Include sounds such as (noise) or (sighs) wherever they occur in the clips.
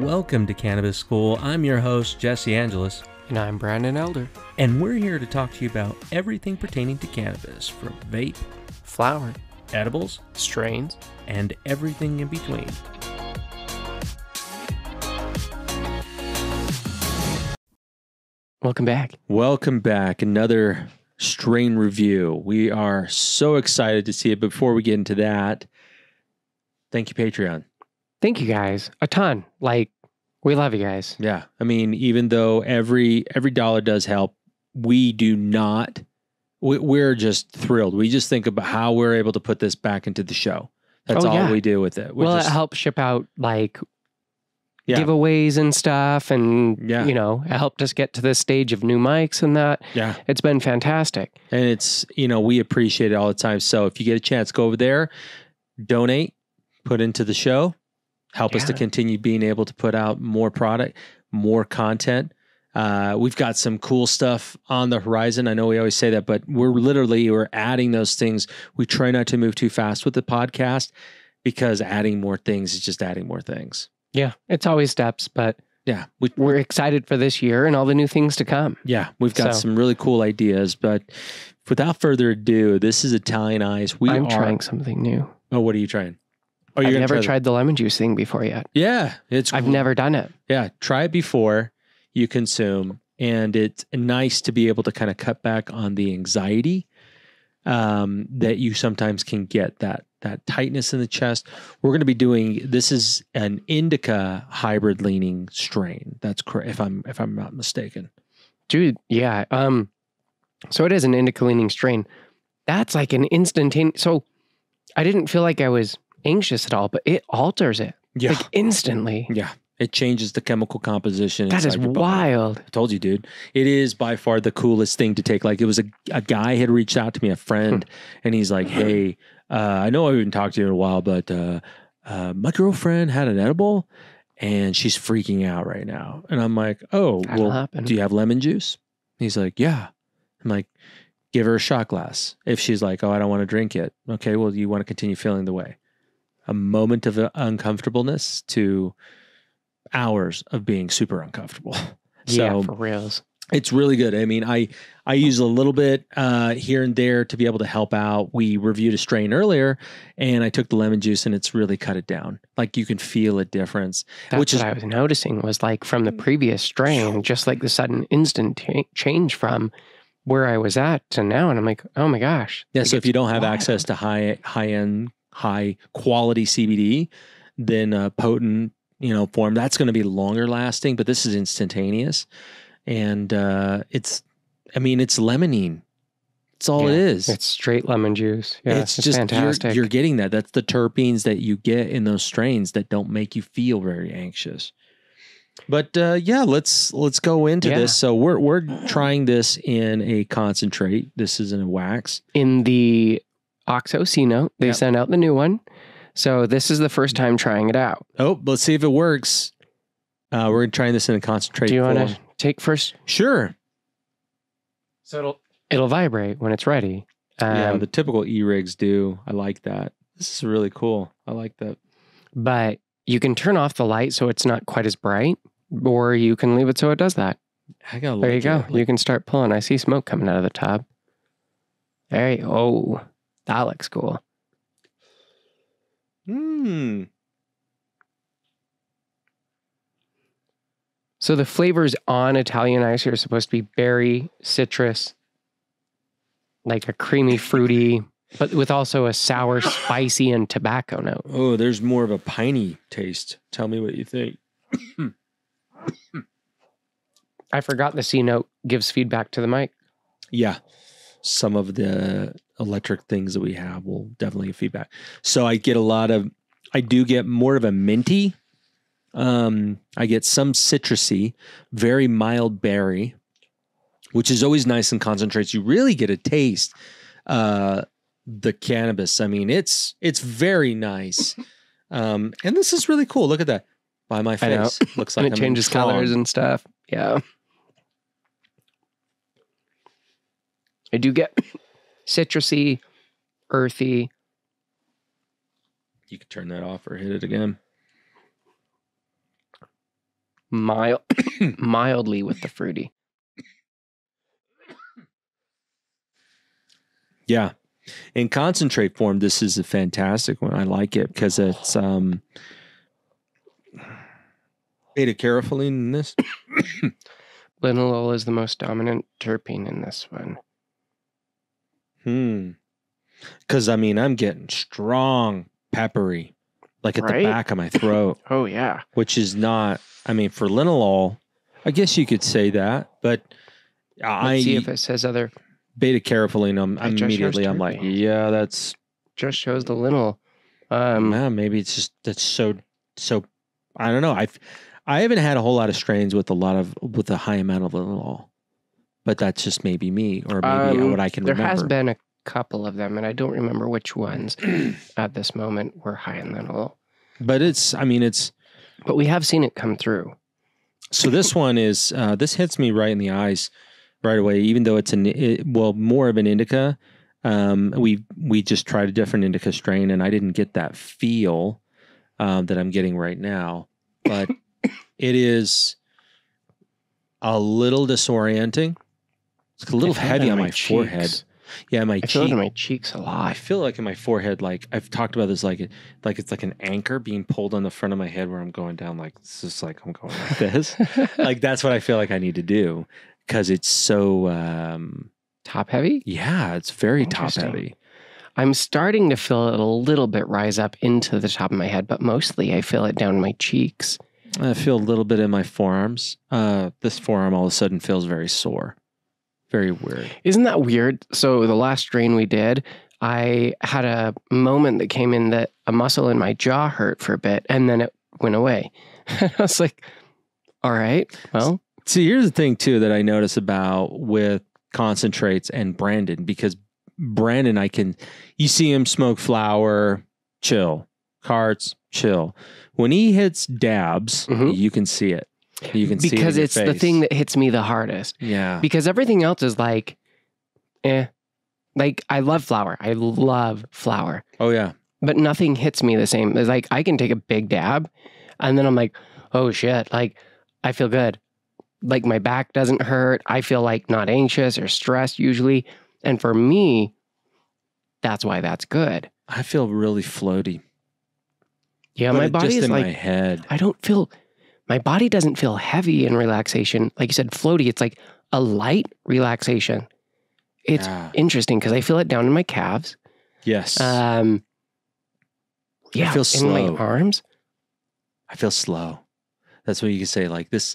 Welcome to Cannabis School. I'm your host, Jesse Angelus, And I'm Brandon Elder. and we're here to talk to you about everything pertaining to cannabis from vape, Flower, edibles, strains. and everything in between. Welcome back. Welcome back. Another strain review. We are so excited to see it. Before we get into that, thank you, Patreon. Thank you guys a ton. Like, we love you guys. Yeah. I mean, even though every every dollar does help, we do not we, we're just thrilled. We just think about how we're able to put this back into the show. That's Oh, all yeah. we do with it. We're well, just- it helps ship out like Yeah. giveaways and stuff. And, Yeah. you know, it helped us get to this stage of new mics and that. yeah. It's been fantastic. And it's, you know, we appreciate it all the time. So if you get a chance, go over there, donate, put into the show, help us to continue being able to put out more product, more content. Uh, we've got some cool stuff on the horizon. I know we always say that, but we're literally we're adding those things. We try not to move too fast with the podcast because adding more things is just adding more things. Yeah. It's always steps, but Yeah, we, we're excited for this year and all the new things to come. yeah, we've got So- some really cool ideas. But without further ado, this is Italian Ice. We I'm are. trying something new. Oh, what are you trying? Oh, I've never try tried the lemon juice thing before yet. Yeah, it's. I've gr- never done it. Yeah, try it before you consume, and it's nice to be able to kind of cut back on the anxiety um, that you sometimes can get. That that tightness in the chest. We're going to be doing. This is an indica hybrid leaning strain. That's correct. If I'm if I'm not mistaken. Dude, yeah. Um, so it is an indica leaning strain. That's like an instantaneous. So I didn't feel like I was anxious at all, but it alters it Yeah, like instantly. yeah. It changes the chemical composition. That is inside your body. wild. I told you, dude. It is by far the coolest thing to take. Like it was a, a guy had reached out to me, a friend, and he's like, "Hey, uh, I know I haven't talked to you in a while, but uh, uh, my girlfriend had an edible, and she's freaking out right now." And I'm like, "Oh, That'll well, happen. do you have lemon juice?" He's like, "Yeah." I'm like, "Give her a shot glass." If she's like, "Oh, I don't want to drink it," okay, well, you want to continue feeling the way. A moment of uncomfortableness to hours of being super uncomfortable. (laughs) yeah, So for reals. it's really good. I mean, I I use a little bit uh, here and there to be able to help out. We reviewed a strain earlier, and I took the lemon juice, and it's really cut it down. Like you can feel a difference. That's which what is- I was noticing was like from the previous strain, just like the sudden instant ta- change from where I was at to now. And I'm like, oh my gosh. Yeah. Like, so if you don't have wild. access to high high end, high quality CBD, then a potent you know form that's going to be longer lasting. But this is instantaneous, and uh, it's I mean it's limonene. That's all it Yeah, is. It's straight lemon juice. Yeah, it's, it's, just fantastic. You're, you're getting that. That's the terpenes that you get in those strains that don't make you feel very anxious. But uh, yeah, let's let's go into Yeah. this. So we're we're trying this in a concentrate. This is in a wax. in the Oxo C note, they Yep. sent out the new one. So this is the first time trying it out. Oh, let's see if it works. Uh, we're trying this in a concentrate. Do you want to take first? Sure. So it'll it'll vibrate when it's ready. Um, yeah, the typical e rigs do. I like that. This is really cool. I like that. but you can turn off the light so it's not quite as bright, or you can leave it so it does that. I gotta There you go. at it. You can start pulling. I see smoke coming out of the tub. There you Oh, that looks cool. Hmm. So the flavors on Italian ice are supposed to be berry, citrus, like a creamy, fruity, but with also a sour, spicy, and tobacco note. Oh, there's more of a piney taste. Tell me what you think. I forgot the C note gives feedback to the mic. Yeah. Some of the electric things that we have will definitely give feedback. So I get a lot of, I do get more of a minty. Um, I get some citrusy, very mild berry, which is always nice and concentrates. You really get a taste. Uh, the cannabis. I mean, it's it's very nice. (laughs) Um, and this is really cool. Look at that. By my face. Looks like and it I'm changes colors and stuff. Yeah. I do get citrusy, earthy. You can turn that off or hit it again. mild, (coughs) mildly with the fruity. Yeah. In concentrate form, this is a fantastic one. I like it because it's um beta caryophyllene in this. (coughs) Linalool is the most dominant terpene in this one. Hmm. Because I mean, I'm getting strong peppery, like at Right? the back of my throat, (coughs) Oh yeah, which is not. I mean, for linalool, I guess you could say that, but I let's see if it says other. beta caryophyllene. I'm, I'm immediately. I'm like, yeah, that's Just shows the linalool. Um, Man, maybe it's just that's so so. I don't know. I've I haven't had a whole lot of strains with a lot of with a high amount of linalool, but that's just maybe me or maybe Um, what I can there remember. There has been a couple of them, and I don't remember which ones (clears throat) at this moment were high in linalool. but it's. I mean, it's But we have seen it come through. so. This (laughs) one is. Uh, this hits me right in the eyes right away. Even though it's an it, well more of an indica. Um, we we just tried a different indica strain, and I didn't get that feel um, that I'm getting right now. But (coughs) it is a little disorienting. It's a little heavy on my, forehead. Yeah, my I feel it in my cheeks a lot. I feel like in my forehead, like I've talked about this, like it, like it's like an anchor being pulled on the front of my head, where I'm going down, like it's just like I'm going like this. (laughs) like that's what I feel like I need to do because it's so. um Top heavy. Yeah, it's very top heavy. I'm starting to feel it a little bit rise up into the top of my head, but mostly I feel it down my cheeks. I feel a little bit in my forearms. Uh, this forearm all of a sudden feels very sore, very weird. Isn't that weird? So the last strain we did, I had a moment that came in that a muscle in my jaw hurt for a bit, and then it went away. (laughs) I was like, "All right, well, See, here's the thing too that I notice about with concentrates and Brandon because Brandon, I can you see him smoke flower, chill, carts, chill. When he hits dabs, Mhm. you can see it. You can see it because your it's the thing that hits me the hardest. yeah, Because everything else is like, eh, like I love flower, I love flower, oh yeah, but nothing hits me the same. It's like I can take a big dab, and then I'm like, oh shit, like I feel good. Like my back doesn't hurt. I feel like not anxious or stressed usually. And for me, that's why that's good. I feel really floaty. Yeah, But my it- just body is in like my head. I don't feel my body doesn't feel heavy in relaxation. Like you said, floaty. It's like a light relaxation. It's Yeah. interesting because I feel it down in my calves. yes, Um, yeah, feel in slow. my arms. I feel slow. That's what you can say. Like this,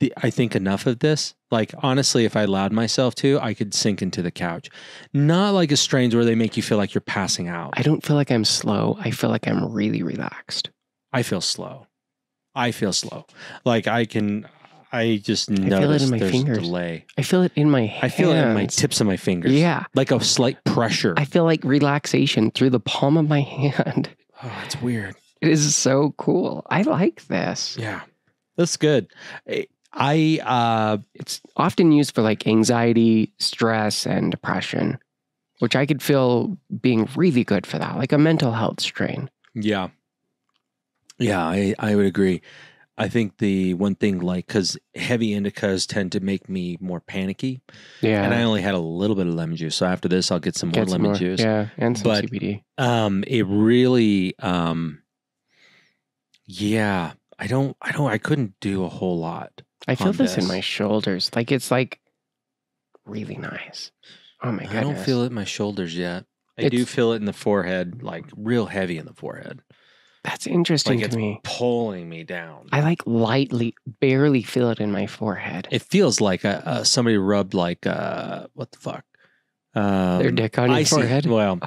the, I think enough of this. Like honestly, if I allowed myself to, I could sink into the couch. Not like a strains where they make you feel like you're passing out. I don't feel like I'm slow. I feel like I'm really relaxed. I feel slow. I feel slow. Like I can. I just feel it in my there's fingers. delay. I feel it in my hands. I feel it in my tips of my fingers. Yeah, like a slight pressure. I feel like relaxation through the palm of my (laughs) hand. oh, it's weird. It is so cool. I like this. Yeah, that's good. I, I uh, It's often used for like anxiety, stress, and depression, which I could feel being really good for that, like a mental health strain. Yeah. Yeah, I, I would agree. I think the one thing, like, because heavy indicas tend to make me more panicky, Yeah. and I only had a little bit of lemon juice. So after this, I'll get some more Get some lemon more- juice. Yeah, and some But- CBD. Um, it really, um, yeah, I don't, I don't, I couldn't do a whole lot. I feel on this, in my shoulders. Like it's like really nice. Oh my god. I don't feel it in my shoulders yet. I do feel it in the forehead, like real heavy in the forehead, That's interesting like to it's me. pulling me down. I like lightly, barely feel it in my forehead. it feels like a, uh somebody rubbed like uh, what the fuck. Um, Their dick on your icy- forehead. Well,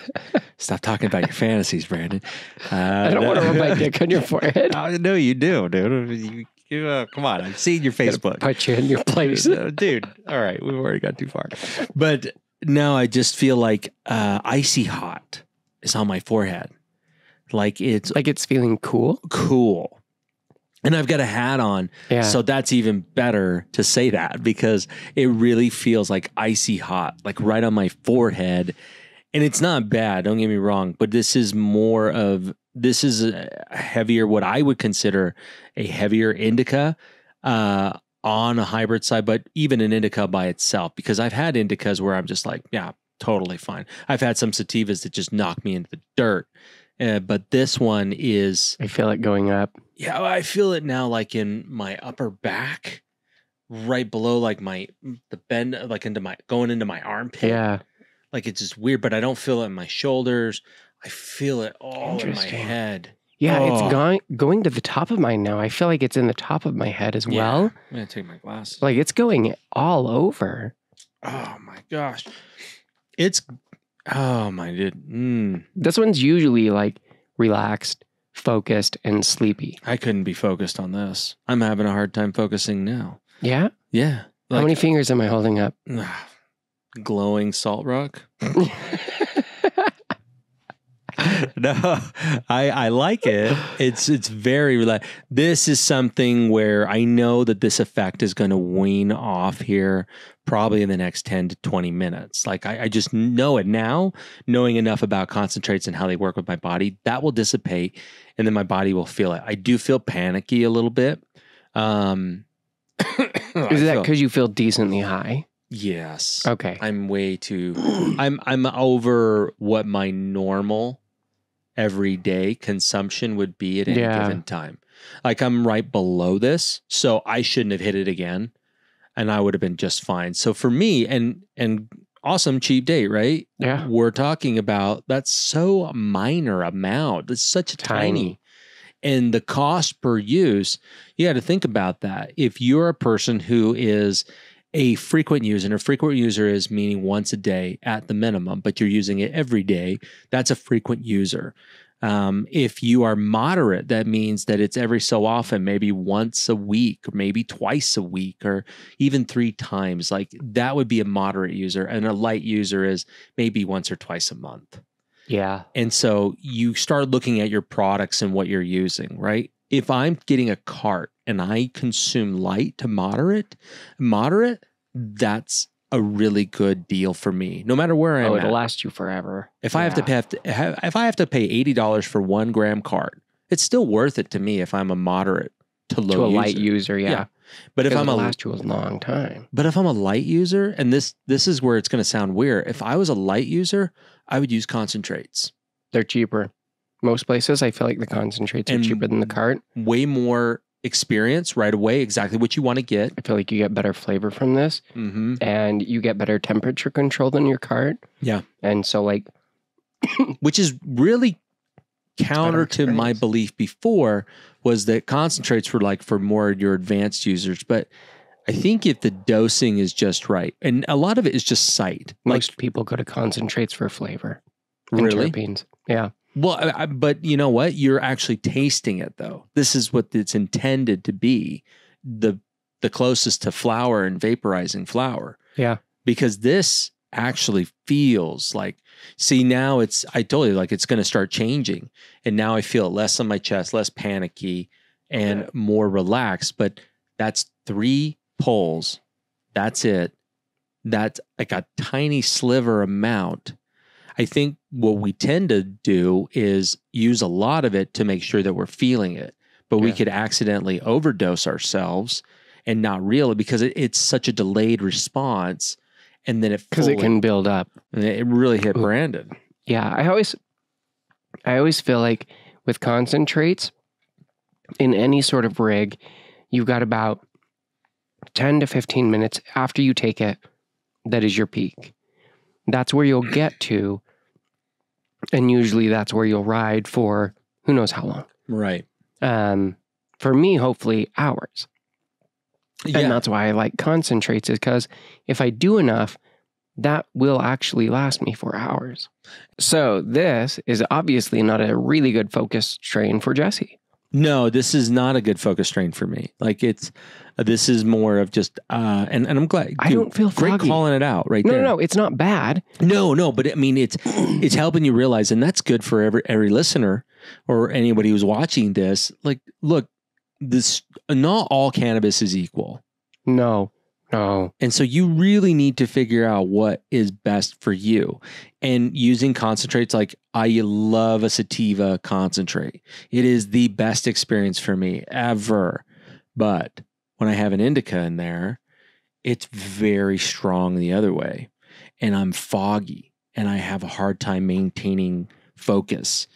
(laughs) stop talking about your fantasies, Brandon. Uh, (laughs) I don't want to rub my dick on your forehead. (laughs) I know you do, dude. You, you, uh, come on, I've seen your Facebook. Put you in your place. Uh, dude. All right, we've already got too far. But now I just feel like uh, icy hot is on my forehead, like it's Like it's feeling cool. cool. And I've got a hat on, Yeah. so that's even better to say that because it really feels like icy hot, like right on my forehead. and it's not bad. Don't get me wrong, but this is more of this is a heavier, what I would consider a heavier indica uh, on a hybrid side, but even an indica by itself. Because I've had indicas where I'm just like, yeah, totally fine. I've had some sativas that just knock me into the dirt, uh, but this one is I feel it going up. yeah, I feel it now, like in my upper back, right below like my the bend, like into my going into my armpit. Yeah. like it's just weird, but I don't feel it in my shoulders. I feel it all in my head. Yeah, Oh. it's going going to the top of mine now. I feel like it's in the top of my head as Yeah. well. I'm gonna take my glasses. Like it's going all over. oh my gosh, it's oh my dude. Mm, This one's usually like relaxed, focused, and sleepy. I couldn't be focused on this. I'm having a hard time focusing now. Yeah. Yeah, How many fingers am I holding up? (sighs) glowing salt rock? (laughs) (laughs) no, I I like it. It's it's very rela- This is something where I know that this effect is going to wean off here probably in the next ten to twenty minutes. Like I, I just know it now, knowing enough about concentrates and how they work with my body. That will dissipate, and then my body will feel it. I do feel panicky a little bit. Um, (coughs) Is that because you feel decently high? yes? Okay. I'm way too I'm I'm over what my normal everyday consumption would be at any Yeah. given time. Like I'm right below this, so I shouldn't have hit it again and I would have been just fine. So for me and and awesome cheap date, right? Yeah. We're talking about that's so minor amount. It's such a tiny. Tiny. And the cost per use, you got to think about that. If you're a person who is a frequent user, and a frequent user is meaning once a day at the minimum, but you're using it every day, that's a frequent user. Um, if you are moderate, that means that it's every so often, maybe once a week, or maybe twice a week, or even three times. Like that would be a moderate user. And a light user is maybe once or twice a month. Yeah. And so you start looking at your products and what you're using, right? If I'm getting a cart and I consume light to moderate, moderate, that's a really good deal for me. No matter where I'm Oh, it'll last you forever. If I have to pay, have to, have- if I have to pay eighty dollars for one gram cart, it's still worth it to me if I'm a moderate to low to a user. light user, yeah. Yeah. But if I'm a last you a long time. but if I'm a light user, and this this is where it's going to sound weird. If I was a light user, I would use concentrates. They're cheaper. Most places, I feel like the concentrates are And- cheaper than the cart. Way more experience right away. Exactly what you want to get. I feel like you get better flavor from this, Mm-hmm. and you get better temperature control than your cart. Yeah. And so, like, (coughs) Which is really counter to my belief before was that concentrates were like for more your advanced users. But I think if the dosing is just right, and a lot of it is just sight. Like most people go to concentrates for flavor. Really? terpenes. Yeah. Well, I, but you know what? You're actually tasting it though. This is what it's intended to be the the closest to flower and vaporizing flower. Yeah. Because this actually feels like see now it's I told you like it's going to start changing and now I feel less on my chest, less panicky and Yeah. more relaxed, but that's 3 pulls. That's it. That's like a tiny sliver amount. I think what we tend to do is use a lot of it to make sure that we're feeling it, but we could accidentally overdose ourselves and not real it because it, it's such a delayed response. And then it Because it can build up. and it really hit Brandon. Yeah, I always I always feel like with concentrates in any sort of rig, you've got about 10 to 15 minutes after you take it that is your peak. That's where you'll get to and usually that's where you'll ride for who knows how long. Right. Um for me hopefully hours. Yeah. And that's why I like concentrates is cuz if I do enough that will actually last me for hours. So this is obviously not a really good focus train for Jesse. No, this is not a good focus strain for me. Like it's, this is more of just, uh, and, and I'm glad. I don't feel great foggy. calling it out right No, there. no, no, it's not bad. No, no, but I mean, it's (clears throat) it's helping you realize, and that's good for every every listener or anybody who's watching this. Like, look, this not all cannabis is equal. No, Oh, And so you really need to figure out what is best for you. And using concentrates, like I love a sativa concentrate. It is the best experience for me ever. But when I have an indica in there, it's very strong the other way. And I'm foggy and I have a hard time maintaining focus.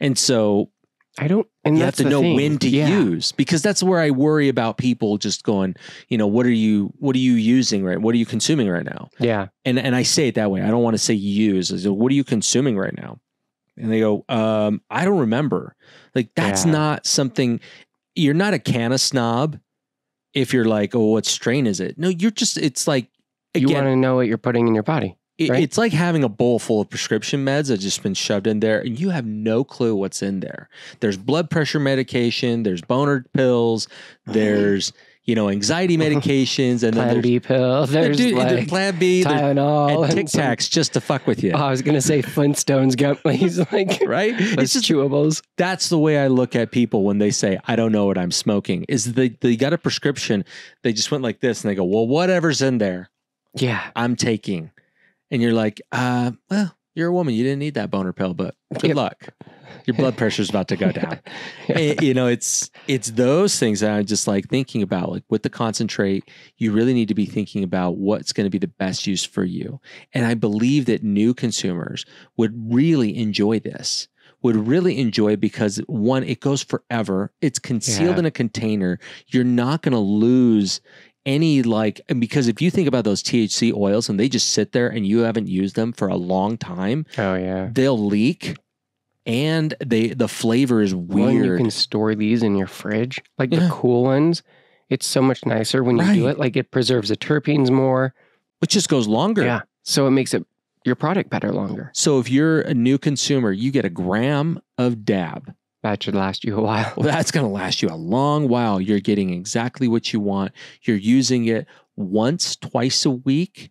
And so I don't. And you have to know thing. when to Yeah. use because that's where I worry about people just going, you know, what are you what are you using right? What are you consuming right now? Yeah. And and I say it that way. I don't want to say use. I say, what are you consuming right now? And they go, um, I don't remember. Like that's Yeah. not something you're not a canna snob if you're like, oh, what strain is it? No, you're just it's like You want to know what you're putting in your body. It- right? It's like having a bowl full of prescription meds that just been shoved in there, and you have no clue what's in there. There's blood pressure medication, there's boner pills, there's you know anxiety (laughs) medications, and then Plan there's B pill. There's Dude, there's like Plan B, there's, Tylenol and Tic Tacs just to fuck with you, Oh, I was gonna say Flintstones gummies, (laughs) like right? It's just chewables. that's the way I look at people when they say I don't know what I'm smoking. Is they they got a prescription, they just went like this, and they go, well, whatever's in there. Yeah. I'm taking. And you're like, uh, well, you're a woman. You didn't need that boner pill, but good Yep. luck. Your blood pressure's about to go (laughs) down. Yeah. And, you know, it's it's those things that I'm just like thinking about. Like with the concentrate, you really need to be thinking about what's going to be the best use for you. And I believe that new consumers would really enjoy this. Would really enjoy because one, it goes forever. It's concealed Yeah. in a container. You're not going to lose any like and because if you think about those THC oils and they just sit there and you haven't used them for a long time, Oh yeah. they'll leak and they the flavor is When you can store these in your fridge, like Yeah. the cool ones, it's so much nicer when you do it. Like it preserves the terpenes more. it just goes longer. Yeah. So it makes it your product better longer. So if you're a new consumer, you get a gram of dab. That should last you a while. Well, that's going to last you a long while. You're getting exactly what you want. You're using it once, twice a week.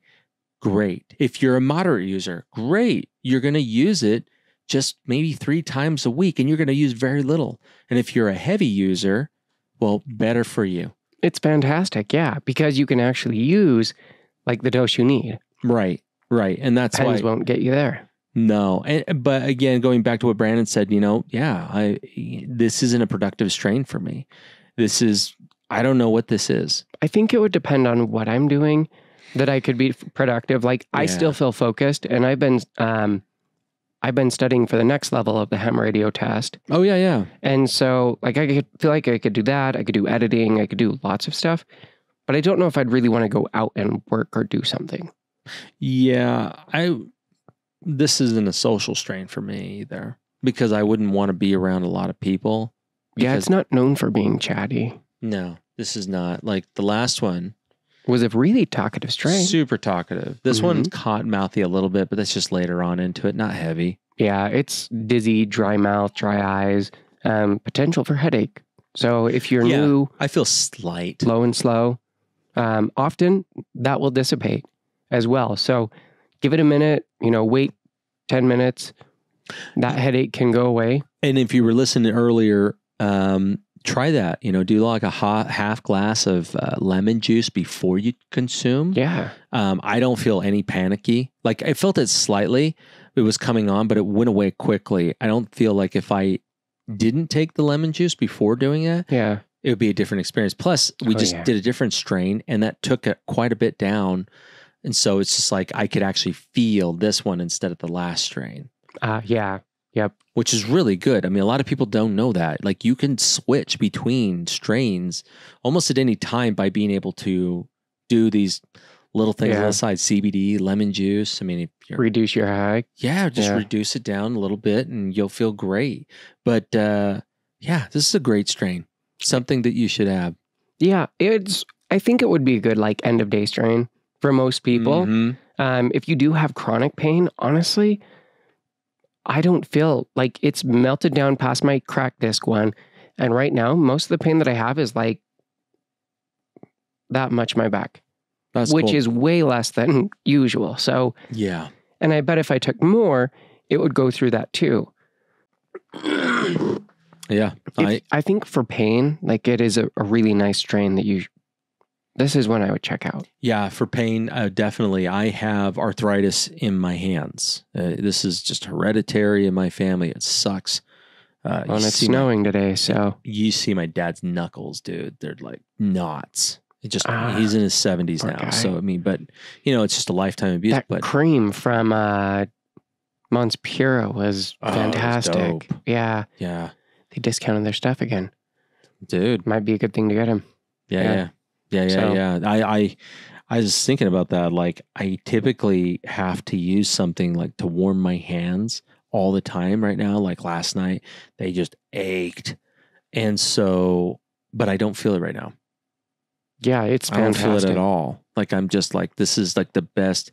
Great. If you're a moderate user, great. You're going to use it just maybe three times a week and you're going to use very little. And if you're a heavy user, well, better for you. It's fantastic. Yeah. Because you can actually use like the dose you need. Right. Right. And that's why. Pens won't get you there. No, and but again, going back to what Brandon said, you know, yeah, I this isn't a productive strain for me. This is I don't know what this is. I think it would depend on what I'm doing that I could be productive. Like I still feel focused and I've been um I've been studying for the next level of the ham radio test. Oh yeah, yeah. And so like I could feel like I could do that. I could do editing, I could do lots of stuff. But I don't know if I'd really want to go out and work or do something. Yeah, I this isn't a social strain for me either because I wouldn't want to be around a lot of people. Yeah, it's not known for being chatty. No, this is not like the last one. Was a really talkative strain. Super talkative. This one's cotton mouthy a little bit, but that's just later on into it, not heavy. Yeah, it's dizzy, dry mouth, dry eyes, um, potential for headache. So if you're Yeah. new, I feel slight. low and slow, um, often that will dissipate as well. So give it a minute, you know, wait 10 minutes. That headache can go away. And if you were listening earlier, um, try that. You know, do like a hot half glass of uh, lemon juice before you consume. Yeah. Um, I don't feel any panicky. Like I felt it slightly. It was coming on, but it went away quickly. I don't feel like if I didn't take the lemon juice before doing that, Yeah. it would be a different experience. Plus, we Oh, just yeah. did a different strain, and that took it quite a bit down. And so it's just like I could actually feel this one instead of the last strain Uh, yeah. Yep. Which is really good. I mean, a lot of people don't know that. Like you can switch between strains almost at any time by being able to do these little things on the side, CBD, lemon juice. I mean, if you're, Reduce your high. yeah, just Yeah. reduce it down a little bit and you'll feel great. But uh, yeah, this is a great strain. Something that you should have. Yeah. It's, I think it would be a good like end of day strain for most people. Mhm. Um, if you do have chronic pain, honestly, I don't feel like it's melted down past my crack disc one. And right now, most of the pain that I have is like that much my back, That's which cool. is way less than (laughs) usual. So, yeah. and I bet if I took more, it would go through that too. Yeah. If- I I think for pain, like it is a, a really nice strain that you this is when I would check out. Yeah, for pain, uh, definitely. I have arthritis in my hands. Uh, this is just hereditary in my family. It sucks. Uh, Well, and it's see my- snowing today, so you see my dad's knuckles, dude. They're like knots. It just Ah, he's in his seventies now. guy. So I mean, but you know, it's just a lifetime abuse. that but cream from uh, Mons Pura was Oh, was fantastic. dope. yeah, yeah, they discounted their stuff again. dude. Might be a good thing to get him. Yeah, Yeah. yeah, yeah, yeah, So- yeah. I, I, I was thinking about that. Like, I typically have to use something like to warm my hands all the time right now. Like last night, they just ached, and so, but I don't feel it right now. Yeah, it's I don't feel it at all. Like I'm just like this is like the best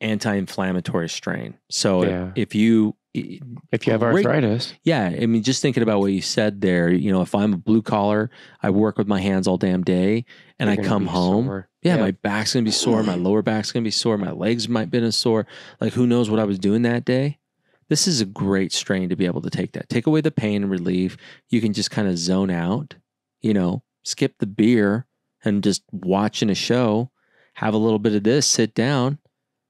anti-inflammatory strain. So Yeah. if you If you have Great. arthritis, yeah, I mean just thinking about what you said there, you know, if I'm a blue collar, I work with my hands all damn day and you're I come home, sore. yeah, Yeah. my back's going to be sore, my lower back's going to be sore, my legs might been a sore. Like who knows what I was doing that day? This is a great strain to be able to take that. Take away the pain and relief. You can just kind of zone out, you know, skip the beer and just watching a show, have a little bit of this, sit down,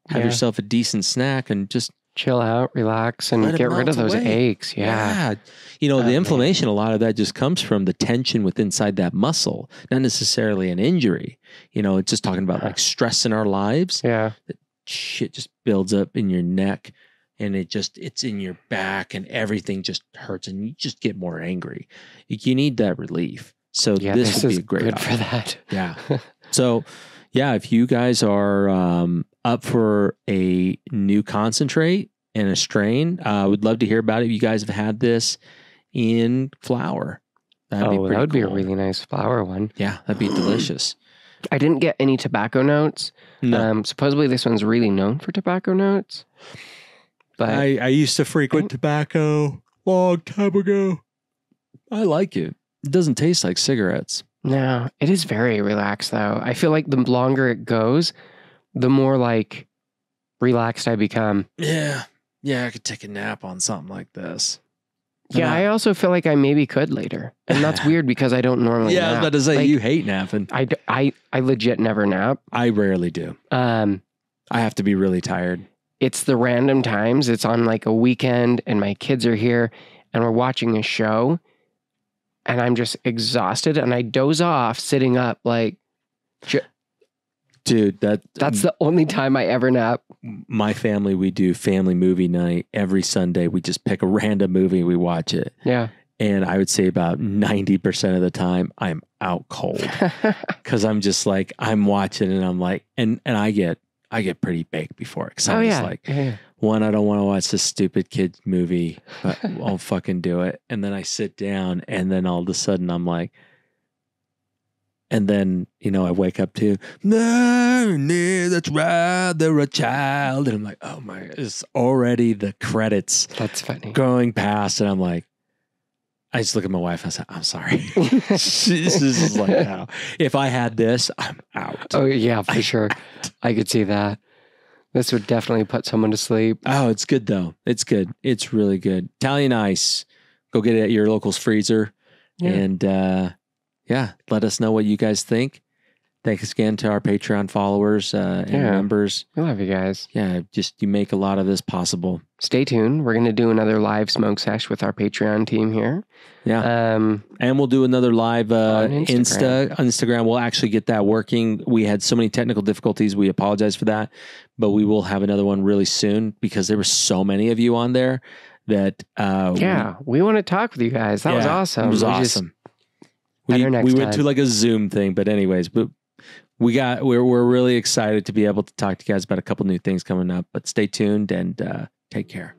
have Yeah. yourself a decent snack and just chill out, relax, and Let it get rid of those away. aches. Yeah. You know, Oh, the man. inflammation, a lot of that just comes from the tension within inside that muscle, not necessarily an injury. You know, it's just talking about like stress in our lives. Yeah. Shit just builds up in your neck and it just, it's in your back and everything just hurts and you just get more angry. You need that relief. So Yeah. this, This, would is be a great good option. for that. Yeah. (laughs) So, yeah, if you guys are um, up for a new concentrate and a strain, I uh, would love to hear about it. If you guys have had this in flower, that'd be oh, pretty that would be a really nice flower one. yeah, that'd be delicious. I didn't get any tobacco notes. No, Um, supposedly this one's really known for tobacco notes. But I, I used to frequent tobacco long time ago. I like it. It doesn't taste like cigarettes. No, it is very relaxed though. I feel like the longer it goes, the more like relaxed I become. Yeah. Yeah, I could take a nap on something like this. Yeah, Yeah. I also feel like I maybe could later. And that's (laughs) weird because I don't normally yeah, I was nap. about to say, Like, you hate napping. I, d- I, I legit never nap. I rarely do. Um, I have to be really tired. it's the random times. It's on like a weekend and my kids are here and we're watching a show and I'm just exhausted and I doze off sitting up. Like Dude, that that's mm, the only time I ever nap. my family we do family movie night every Sunday. We just pick a random movie, we watch it. Yeah. And I would say about 90% of the time I'm out cold (laughs) cuz I'm just like I'm watching and I'm like and and I get I get pretty baked before it cuz I'm oh just yeah. like yeah. One I don't want to watch this stupid kid movie, but (laughs) I'll fucking do it. And then I sit down and then all of a sudden I'm like and then, you know, I wake up to, no, no, that's right, they're a child. And I'm like, oh my, it's already the credits That's funny. going past. And I'm like, I just look at my wife and I say, I'm sorry. (laughs) this is like, no. If I had this, I'm out. Oh yeah, for I- sure. (laughs) I could see that. This would definitely put someone to sleep. Oh, it's good though. It's good. It's really good. Italian ice. Go get it at your local's freezer. Yeah. And uh, yeah, let us know what you guys think. Thanks again to our Patreon followers uh, and Yeah. members. We love you guys. Yeah, just you make a lot of this possible. Stay tuned. We're gonna do another live smoke sesh with our Patreon team here. Yeah. Um, And we'll do another live uh, On Insta Instagram. Instagram. We'll actually get that working. We had so many technical difficulties. We apologize for that, but we will have another one really soon because there were so many of you on there that uh, yeah, we want to talk with you guys. That was awesome. It was We just- awesome. we we went to like a Zoom thing, but anyways, but we got we're we're really excited to be able to talk to you guys about a couple new things coming up. But stay tuned and uh, take care.